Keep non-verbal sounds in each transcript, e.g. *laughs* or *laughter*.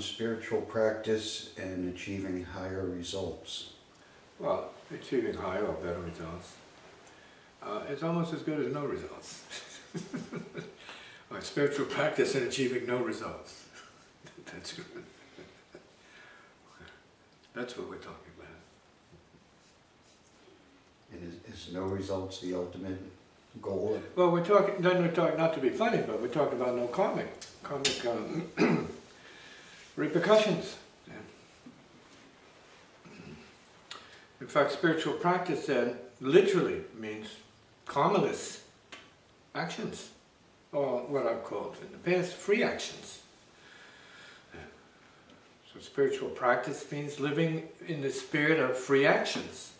on spiritual practice and achieving higher results? Well, achieving higher or better results. Uh, it's almost as good as no results. *laughs* spiritual practice and achieving no results. *laughs* That's good. *laughs* That's what we're talking about. And is, is no results the ultimate goal? Well, we're talking, then we're talking, not to be funny, but we're talking about no karmic, karmic um, *clears throat* repercussions. In fact, spiritual practice then literally means karmaless actions, or what I've called in the past, free actions. So spiritual practice means living in the spirit of free actions.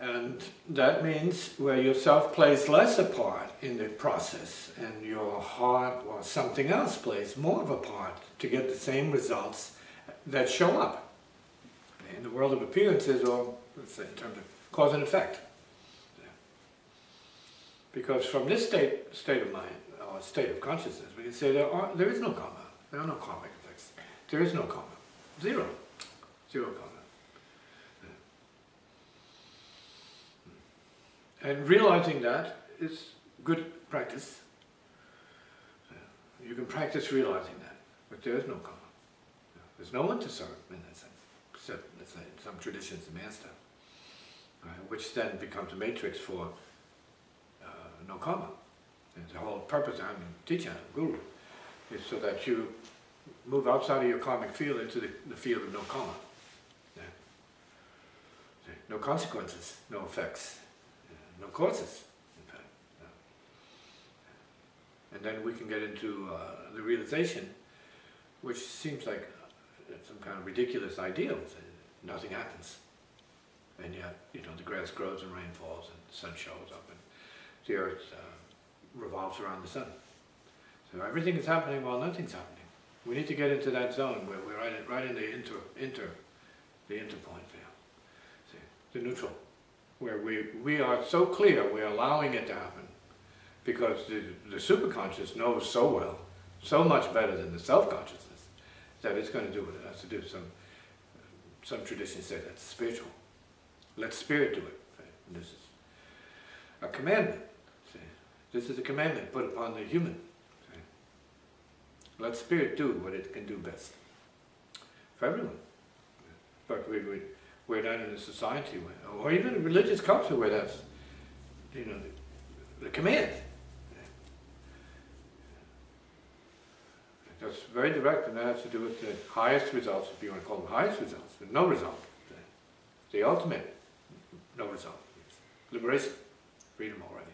And that means where yourself plays less a part in the process and your heart or something else plays more of a part to get the same results that show up in the world of appearances or in terms of cause and effect. Because from this state, state of mind, or state of consciousness, we can say there, are, there is no karma. There are no karmic effects. There is no karma. Zero. Zero karma. And realizing that is good practice. You can practice realizing that, but there is no karma. There's no one to serve in that sense, except, let's say, in some traditions, the master, right, which then becomes a matrix for uh, no karma. And the whole purpose, I mean, teaching, guru, is so that you move outside of your karmic field into the, the field of no karma. Yeah. No consequences, no effects no causes, in fact. And then we can get into uh, the realization, which seems like some kind of ridiculous ideal. Nothing happens. And yet, you know, the grass grows and rain falls and the sun shows up and the earth uh, revolves around the sun. So everything is happening while nothing's happening. We need to get into that zone where we're right in, right in the inter, inter, the interpoint there. See, the neutral where we, we are so clear we're allowing it to happen because the, the superconscious knows so well, so much better than the self-consciousness, that it's going to do what it has to do. Some, some traditions say that's spiritual. Let spirit do it. This is a commandment. This is a commandment put upon the human. Let spirit do what it can do best. For everyone. But we, we, we're not in a society or even a religious culture where that's, you know, the, the command. That's very direct and that has to do with the highest results, if you want to call them highest results, but no result. The ultimate no result. Liberation, freedom already.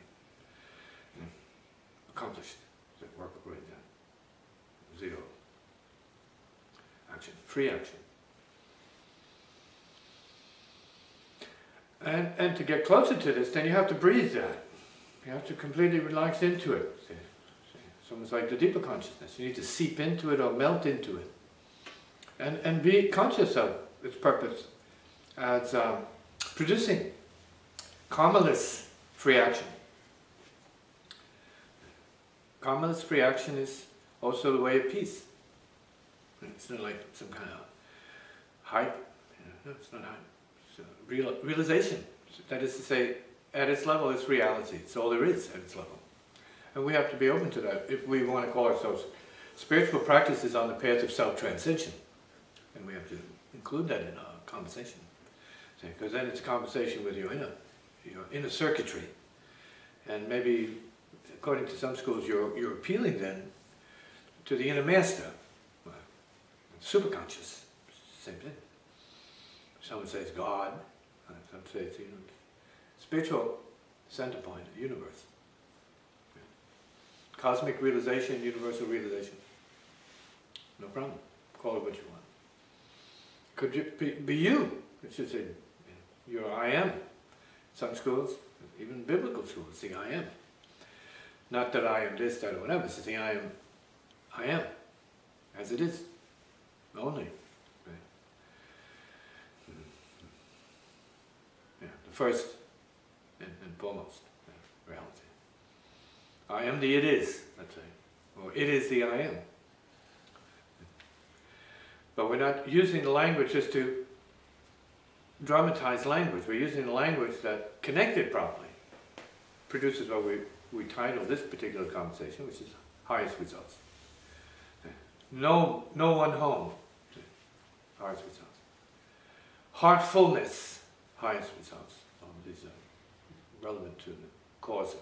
Accomplished. The Work already done. Zero. Action. Free action. And, and to get closer to this, then you have to breathe that. You have to completely relax into it. It's almost like the deeper consciousness. You need to seep into it or melt into it. And, and be conscious of its purpose as um, producing karmaless free action. Karmaless free action is also the way of peace. It's not like some kind of hype. Know, it's not hype real, realization. That is to say, at its level, it's reality. It's all there is at its level. And we have to be open to that if we want to call ourselves spiritual practices on the path of self-transcension. And we have to include that in our conversation. Because then it's a conversation with your inner, your inner circuitry. And maybe, according to some schools, you're, you're appealing then to the inner master, superconscious, same thing. Some say it's God, some say it's you spiritual center point, the universe. Cosmic realization, universal realization. No problem. Call it what you want. Could you be, you? It should say, you're I am. Some schools, even biblical schools, say I am. Not that I am this, that, or whatever. It's the I am, I am, as it is, only. First and, and foremost uh, reality. I am the it is, let's say, or it is the I am. But we're not using the language just to dramatize language. We're using the language that connected properly produces what we, we title this particular conversation, which is highest results. No, no one home, highest results. Heartfulness, highest results. These are uh, relevant to the cause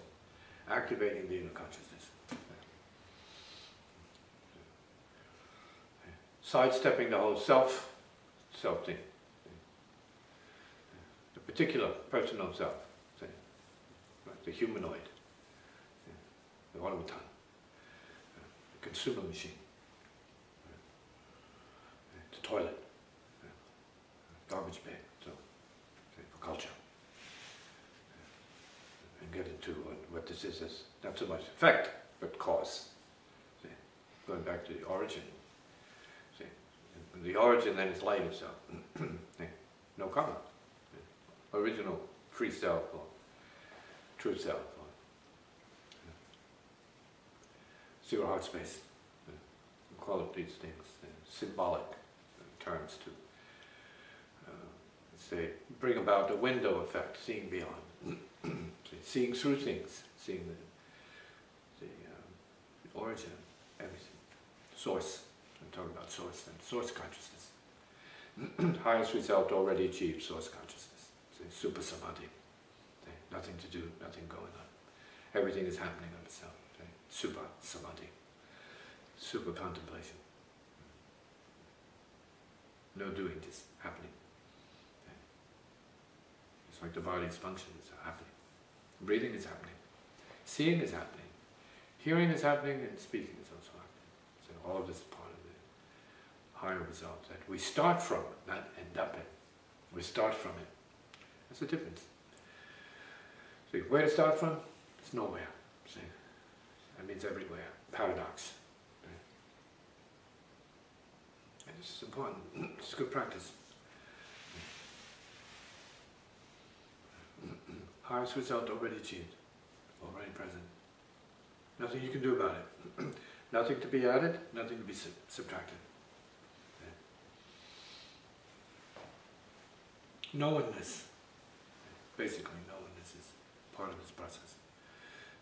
activating the inner consciousness. Sidestepping the whole self, self thing. The particular personal self, the humanoid, the automaton, the consumer machine, the toilet, garbage bag, so, say, for culture. And get into is not so much effect, but cause. See, going back to the origin. See, and the origin then is light itself. *clears throat* No karma. See, Original free self or true self. Or, zero heart space. See, we call it these things, uh, symbolic terms to uh, say bring about the window effect, seeing beyond. See, seeing through things, seeing the, the, um, origin, everything, source. I'm talking about source then, source consciousness. *clears throat* Highest result already achieved, source consciousness. Super samadhi. Nothing to do, nothing going on. Everything is happening of itself. Super samadhi. Super contemplation. No doing, just happening. It's like the body's functions are happening. Breathing is happening. Seeing is happening. Hearing is happening and speaking is also happening. So all of this is part of the higher result that we start from, not end up in. We start from it. That's the difference. So where to start from? It's nowhere. See? That means everywhere. Paradox. And this is important. It's good practice. Highest result already achieved, already present. Nothing you can do about it. *clears throat* nothing to be added, nothing to be sub subtracted. Knowingness, basically knowingness is part of this process.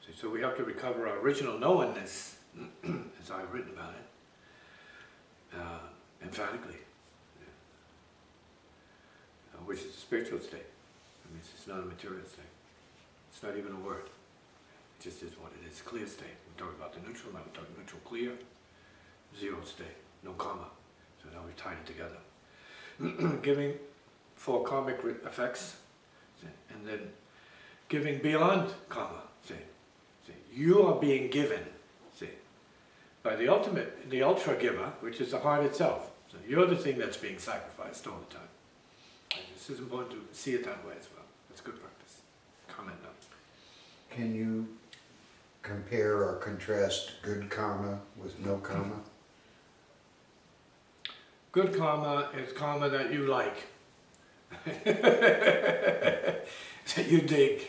So, so we have to recover our original knowingness, *clears throat* as I've written about it, uh, emphatically, yeah. uh, which is a spiritual state. I mean, it's not a material state. It's not even a word. It just is what it is. Clear state. We're talking about the neutral, now we talk neutral clear. Zero state. No karma. So now we've tied it together. *clears throat* giving for karmic effects, and then giving beyond karma. See, see, you are being given. See, by the ultimate, the ultra giver, which is the heart itself. So you're the thing that's being sacrificed all the time. Is important to see it that way as well. That's good practice. Comment now. Can you compare or contrast good karma with no karma? Good karma is karma that you like. *laughs* that you dig.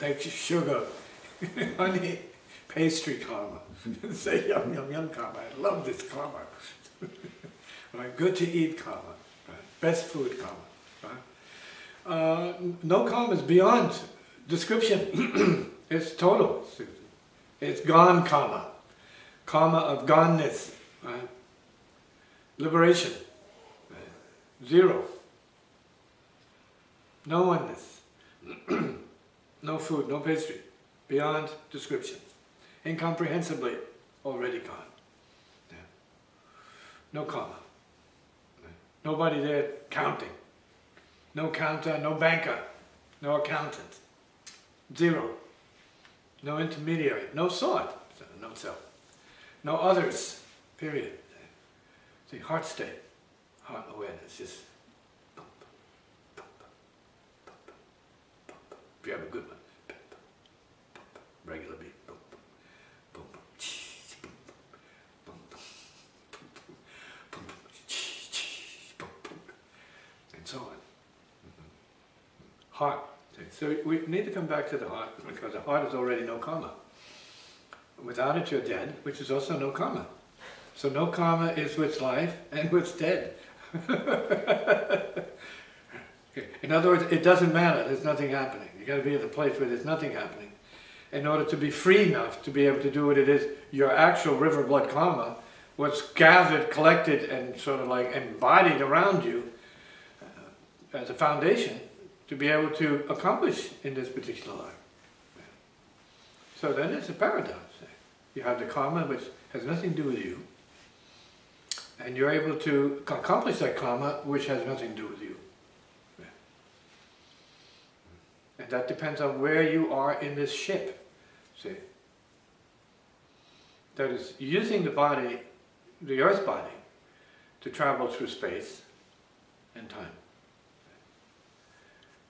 Like sugar, *laughs* honey, pastry karma. *laughs* Say yum yum yum karma. I love this karma. right? Good to eat karma. Right? Best food karma. Right? Uh, no karma is beyond description. *clears throat* it's total. It's gone karma. Karma of goneness. Right? Liberation. Right? Zero. No oneness. *clears throat* no food, no pastry. Beyond description. Incomprehensibly already gone. Yeah. No karma. Nobody there counting. No counter, no banker, no accountant. Zero. No intermediary, no thought, no self. No others, period. See, heart state, heart awareness, just. If you have a good one, regular beat, Heart. So we need to come back to the heart because the heart is already no karma. Without it, you're dead, which is also no karma. So no karma is what's life and what's dead. *laughs* In other words, it doesn't matter, there's nothing happening. You gotta be at the place where there's nothing happening. In order to be free enough to be able to do what it is, your actual river blood karma, what's gathered, collected, and sort of like embodied around you uh, as a foundation to be able to accomplish in this particular life. So then it's a paradox. You have the karma which has nothing to do with you, and you're able to accomplish that karma which has nothing to do with you. And that depends on where you are in this ship, see. That is using the body, the earth body, to travel through space and time.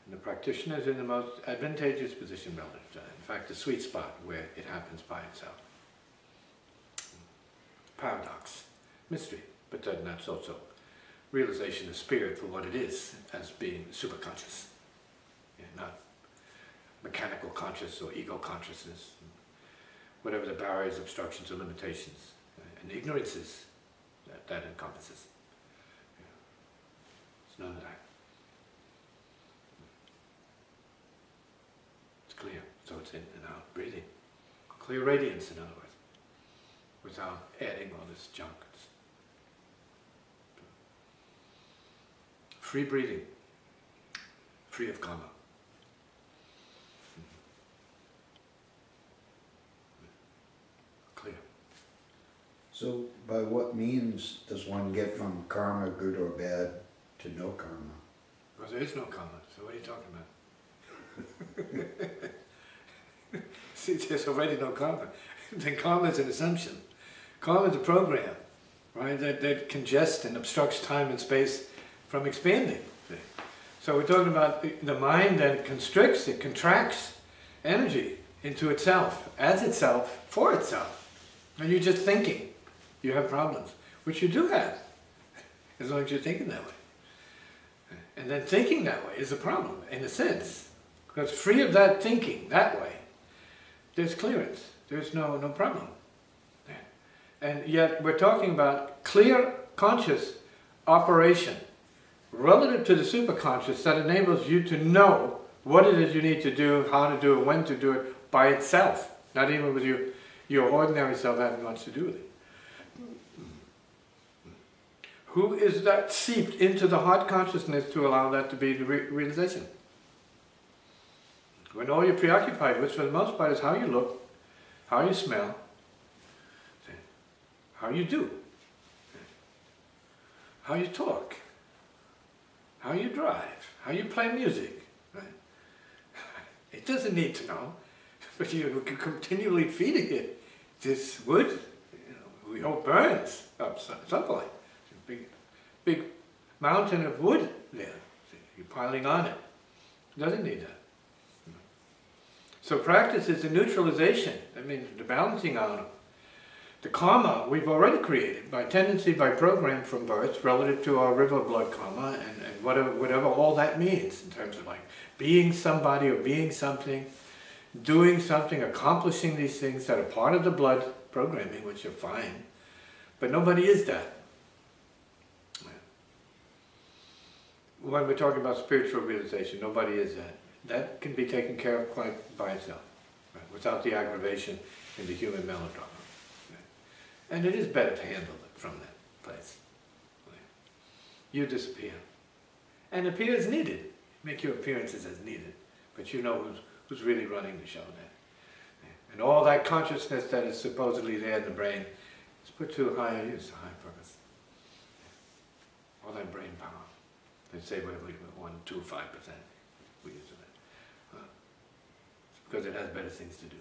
And the practitioner is in the most advantageous position relative to that. In fact, the sweet spot where it happens by itself. Paradox, mystery, but then that's also realization of spirit for what it is as being superconscious, yeah, not mechanical conscious or ego consciousness, whatever the barriers, obstructions, or limitations, and ignorances that, that encompasses. Yeah. It's none of that. Clear. So it's in and out breathing. Clear radiance, in other words, without adding all this junk. Free breathing, free of karma. Mm-hmm. Clear. So by what means does one get from karma, good or bad, to no karma? Because there is no karma, so what are you talking about? *laughs* See, there's already no karma. *laughs* then karma is an assumption. Karma is a program, right, that, that congests and obstructs time and space from expanding. So we're talking about the mind that constricts, it contracts energy into itself, as itself, for itself. And you're just thinking, you have problems, which you do have, *laughs* as long as you're thinking that way. And then thinking that way is a problem, in a sense. Because free of that thinking, that way, there's clearance. There's no, no problem. And yet we're talking about clear conscious operation relative to the superconscious that enables you to know what it is you need to do, how to do it, when to do it by itself, not even with your, your ordinary self having much to do with it. Who is that seeped into the heart consciousness to allow that to be the re realization? When all you're preoccupied with, for the most part, is how you look, how you smell, how you do, how you talk, how you drive, how you play music. Right? *laughs* It doesn't need to know, *laughs* but you're continually feeding it this wood. We hope burns up at some point. It's a big, big mountain of wood there. You're piling on it. It doesn't need that. So practice is the neutralization. That means the balancing out. The karma we've already created by tendency, by program from birth relative to our river blood karma and, and whatever, whatever all that means in terms of like being somebody or being something, doing something, accomplishing these things that are part of the blood programming, which are fine. But nobody is that. When we're talking about spiritual realization, nobody is that that can be taken care of quite by itself, right? without the aggravation in the human melodrama. Right? And it is better to handle it from that place. Right? You disappear. And appear as needed. Make your appearances as needed. But you know who's, who's really running the show then. And all that consciousness that is supposedly there in the brain is put to higher use, a higher purpose. All that brain power. They say we two, five percent we use it because it has better things to do.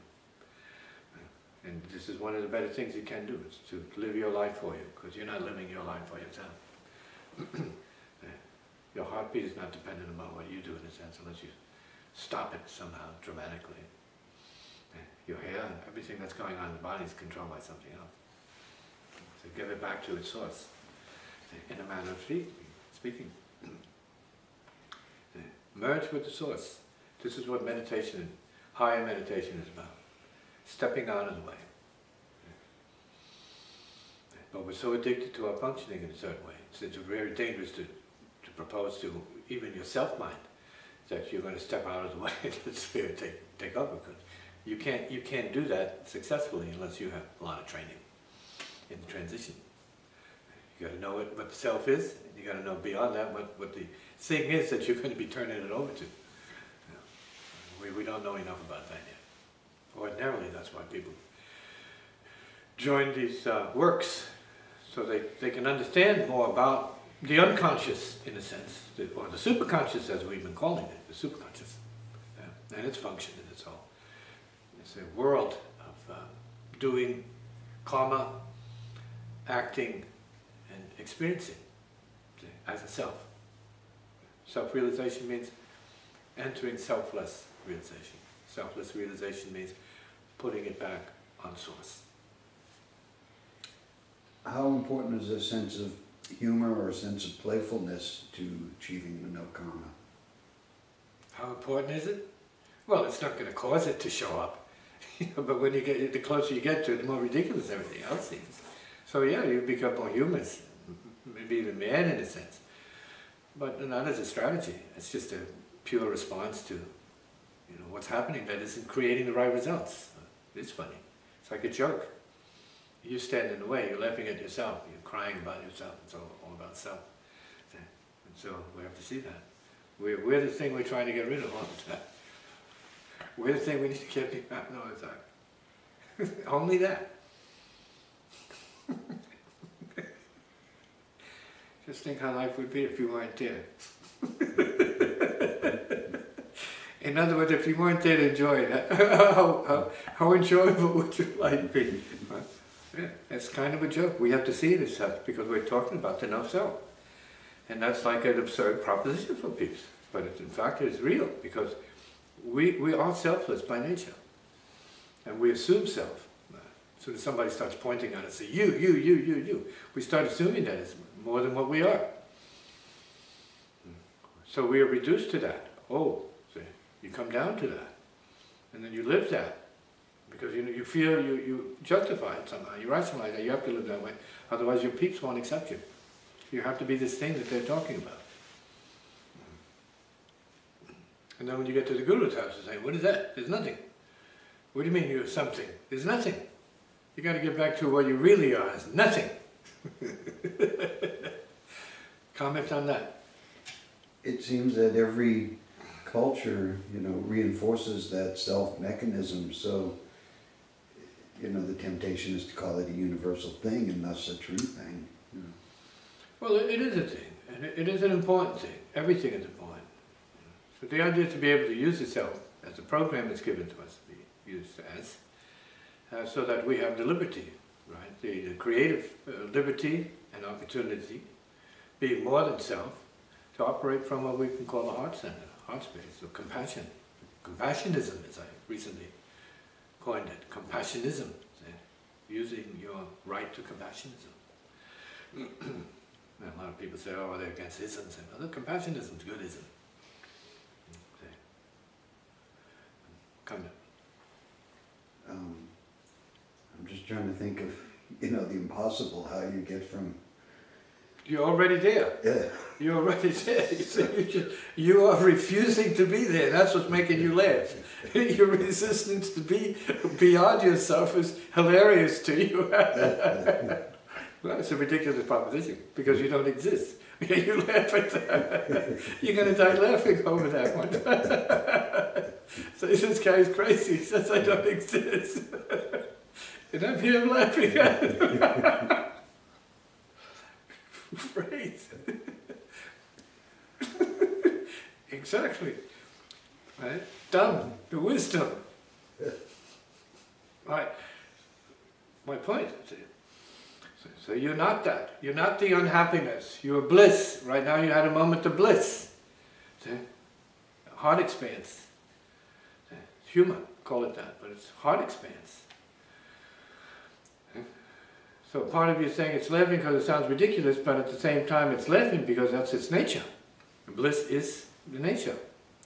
And this is one of the better things you can do, is to live your life for you, because you're not living your life for yourself. *clears throat* your heartbeat is not dependent upon what you do in a sense, unless you stop it somehow dramatically. Your hair, everything that's going on in the body is controlled by something else. So give it back to its source, in a manner of speaking. *clears throat* Merge with the source. This is what meditation higher meditation is about. Stepping out of the way. But we're so addicted to our functioning in a certain way. It's, it's very dangerous to, to propose to even your self-mind that you're going to step out of the *laughs* way and take, take over. Because you can't, you can't do that successfully unless you have a lot of training in the transition. You got to know what, what the self is. and You got to know beyond that what, what the thing is that you're going to be turning it over to. We, we don't know enough about that yet. Ordinarily, that's why people join these uh, works so they, they can understand more about the unconscious, in a sense, the, or the superconscious, as we've been calling it, the superconscious, yeah, and its function and its all. It's a world of uh, doing, karma, acting, and experiencing see, as a self. Self-realization means entering selfless realization. Selfless realization means putting it back on source. How important is a sense of humor or a sense of playfulness to achieving the no karma? How important is it? Well, it's not going to cause it to show up. *laughs* but when you get, the closer you get to it, the more ridiculous everything else seems. So yeah, you become more humorous, maybe even mad in a sense. But not as a strategy. It's just a pure response to, you know, what's happening that isn't creating the right results. It's funny. It's like a joke. You stand in the way, you're laughing at yourself, you're crying about yourself, it's all, all about self. And so we have to see that. We're, we're the thing we're trying to get rid of all the time. We're the thing we need to get behind all the time. *laughs* Only that. *laughs* Just think how life would be if you weren't there. *laughs* In other words, if you weren't there to enjoy it, *laughs* how, how, how enjoyable *laughs* would your life be? Yeah, it's kind of a joke. We have to see it as such because we're talking about the no-self. And that's like an absurd proposition for peace. But in fact, it's real because we, we are selfless by nature. And we assume self. So as somebody starts pointing at us, say, you, you, you, you, you, we start assuming that it's more than what we are. So we are reduced to that. Oh, you come down to that. And then you live that. Because you, you feel you, you justify it somehow. You rationalize that you have to live that way. Otherwise your peeps won't accept you. You have to be this thing that they're talking about. Mm-hmm. And then when you get to the Guru's house, you say, what is that? There's nothing. What do you mean you're something? There's nothing. You got to get back to what you really are. It's nothing. *laughs* Comment on that. It seems that every culture, you know, reinforces that self mechanism. So, you know, the temptation is to call it a universal thing and thus a true thing. You know. Well, it is a thing, and it is an important thing. Everything is important. So the idea to be able to use itself as a program is given to us to be used as, uh, so that we have the liberty, right? The, the creative uh, liberty and opportunity, being more than self, to operate from what we can call the heart center, heart space, so compassion. Compassionism, as I recently coined it, compassionism, using your right to compassionism. *clears throat* a lot of people say, oh, they're against isms. And other compassionism is good ism. Come. Um, I'm just trying to think of, you know, the impossible, how you get from, You're already there. yeah, You're already *laughs* there. You, see, you, just, you are refusing to be there. That's what's making you laugh. *laughs* Your resistance to be beyond yourself is hilarious to you. *laughs* well, it's a ridiculous proposition because you don't exist. You laugh at that. You're going to die laughing over that one. so this guy's crazy. He says I don't exist. and I'm here laughing at him. Phrase. *laughs* exactly. Right? Dumb, the wisdom. Right. My point. So, so you're not that. You're not the unhappiness. You're bliss. Right now you had a moment of bliss. See? Heart expanse. Humor, call it that, but it's heart expanse. So part of you is saying it's laughing because it sounds ridiculous, but at the same time it's laughing because that's its nature. Bliss is the nature,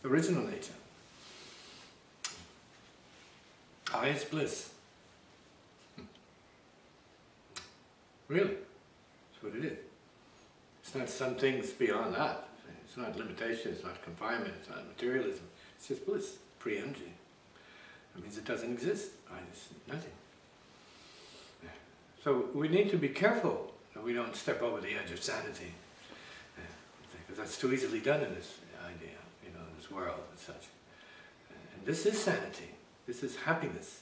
original nature. Ah, Highest bliss. Hmm. Really? That's what it is. It's not some things beyond that. It's not limitation, it's not confinement, it's not materialism. It's just bliss, pre-energy. That means it doesn't exist. It's nothing. So we need to be careful that we don't step over the edge of sanity. Because that's too easily done in this idea, you know, in this world and such. And this is sanity. This is happiness.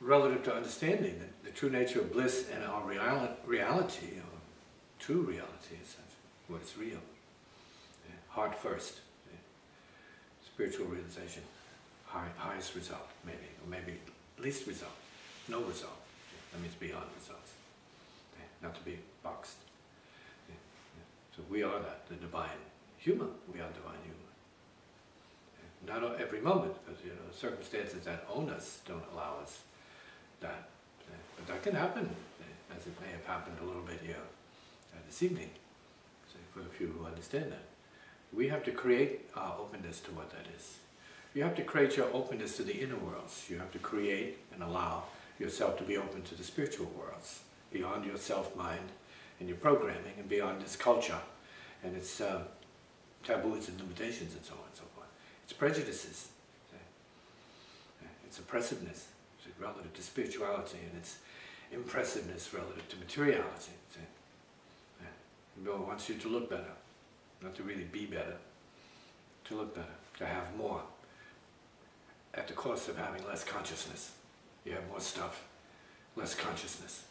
Relative to understanding the, the true nature of bliss and our reali reality, or true reality is what is real. Heart first. Spiritual realization. High, highest result, maybe, or maybe least result. No result. Means beyond results. Not to be boxed. So we are that, the divine human. We are divine human. Not every moment, because you know circumstances that own us don't allow us that. But that can happen, as it may have happened a little bit here uh, this evening, for the few who understand that. We have to create our openness to what that is. You have to create your openness to the inner worlds. You have to create and allow yourself to be open to the spiritual worlds, beyond your self-mind and your programming, and beyond this culture and its uh, taboos and limitations and so on and so forth. It's prejudices. It's oppressiveness relative to spirituality and its impressiveness relative to materiality. Yeah. God wants you to look better, not to really be better, to look better, to have more, at the cost of having less consciousness. You have more stuff, less consciousness.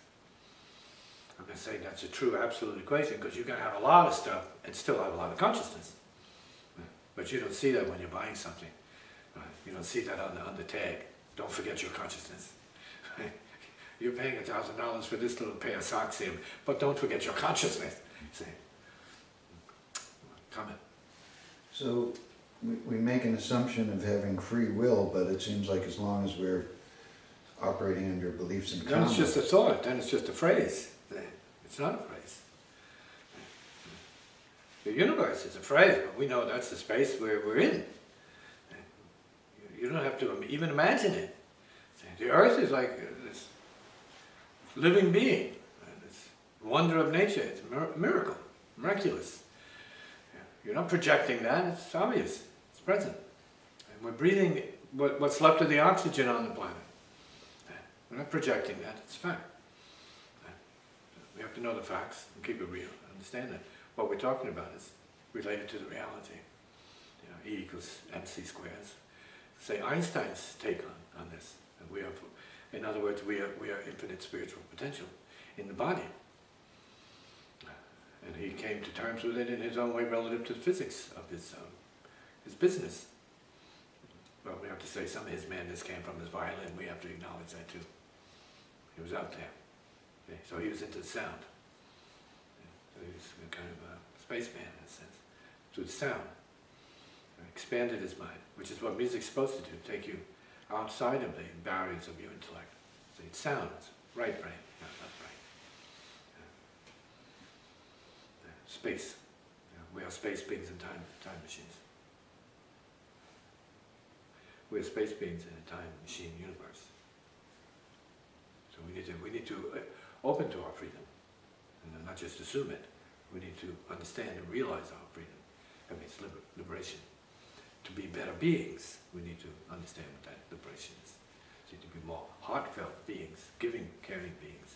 I'm not saying that's a true absolute equation because you can have a lot of stuff and still have a lot of consciousness. But you don't see that when you're buying something. Uh, you don't see that on the, on the tag. Don't forget your consciousness. *laughs* You're paying a thousand dollars for this little pair of socks here, but don't forget your consciousness. See? Comment. So we, we make an assumption of having free will, but it seems like as long as we're operating under beliefs and Then it's just a thought, then it's just a phrase. It's not a phrase. The universe is a phrase, but we know that's the space where we're in. You don't have to even imagine it. The earth is like this living being, this wonder of nature. It's a miracle, miraculous. You're not projecting that, it's obvious, it's present. And we're breathing what's left of the oxygen on the planet. We're not projecting that, it's fact. We have to know the facts and keep it real, understand that. What we're talking about is related to the reality. You know, E equals mc squares. Say Einstein's take on, on this. We have, in other words, we are, we are infinite spiritual potential in the body. And he came to terms with it in his own way relative to the physics of his, um, his business. Well, we have to say some of his madness came from his violin. We have to acknowledge that too. He was out there. So he was into sound. So he was kind of a spaceman in a sense, through sound. Expanded his mind, which is what music's supposed to do, take you outside of the boundaries of your intellect. So it's sound, it's right brain, not left brain. Space. We are space beings and time, time machines. We are space beings in a time machine universe. So we need to, we need to uh, open to our freedom, and not just assume it. We need to understand and realize our freedom. That means liber liberation to be better beings, we need to understand what that liberation is. So to be more heartfelt beings, giving, caring beings,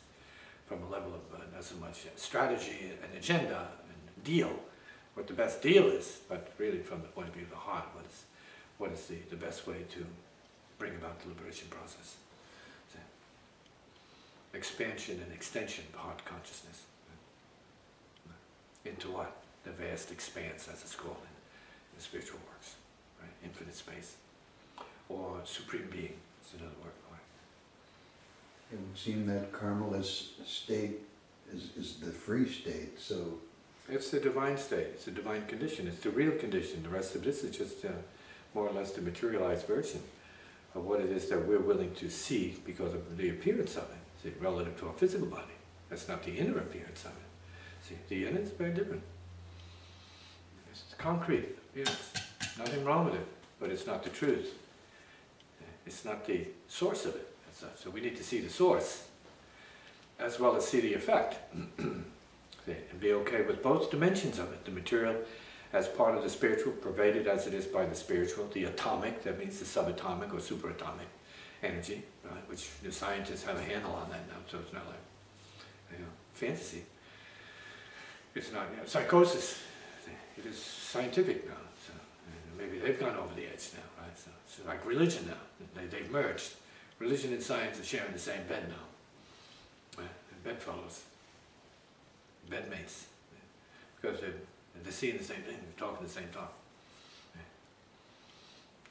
from a level of uh, not so much strategy and agenda and deal, what the best deal is, but really from the point of view of the heart, what is, what is the, the best way to bring about the liberation process. Expansion and extension of heart consciousness. Into what? The vast expanse, as it's called in, in spiritual works right? infinite space, or supreme being is another word for it. It would seem that karmaless state is, is the free state, so... It's the divine state, it's the divine condition, it's the real condition. The rest of this is just uh, more or less the materialized version of what it is that we're willing to see because of the appearance of it, see, relative to our physical body. That's not the inner appearance of it. See, the inner is very different. It's concrete appearance. Nothing wrong with it, but it's not the truth. It's not the source of it. So we need to see the source as well as see the effect. *clears throat* And be okay with both dimensions of it, the material as part of the spiritual, pervaded as it is by the spiritual, the atomic, that means the subatomic or superatomic energy, right, which the scientists have a handle on that now, so it's not like, you know, fantasy. It's not, you know, psychosis, it is scientific now, so maybe they've gone over the edge now, right, so it's like religion now, they, they've merged. Religion and science are sharing the same bed now, right, bedfellows, bedmates, because they're, they're seeing the same thing, they're talking the same talk.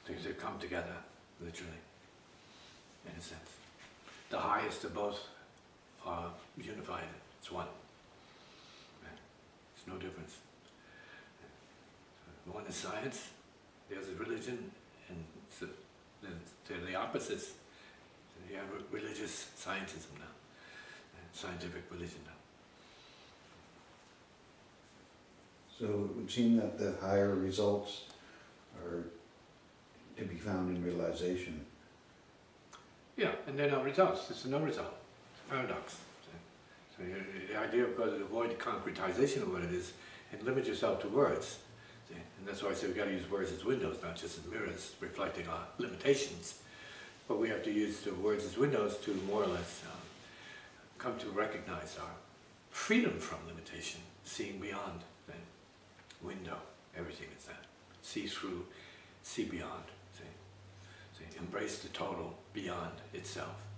Things have come together, literally, in a sense. The highest of both are unified, it's one. There's no difference. One is science, the other is religion, and they're the opposites. You have religious scientism now, scientific religion now. So it would seem that the higher results are to be found in realization. Yeah, and they're no results. It's no result. It's a paradox. So the idea of going to avoid concretization of what it is and limit yourself to words. See? And that's why I say we've got to use words as windows, not just as mirrors reflecting our limitations. But we have to use the words as windows to more or less um, come to recognize our freedom from limitation, seeing beyond. See? Window, everything is that. See through, see beyond. See? See? Embrace the total beyond itself.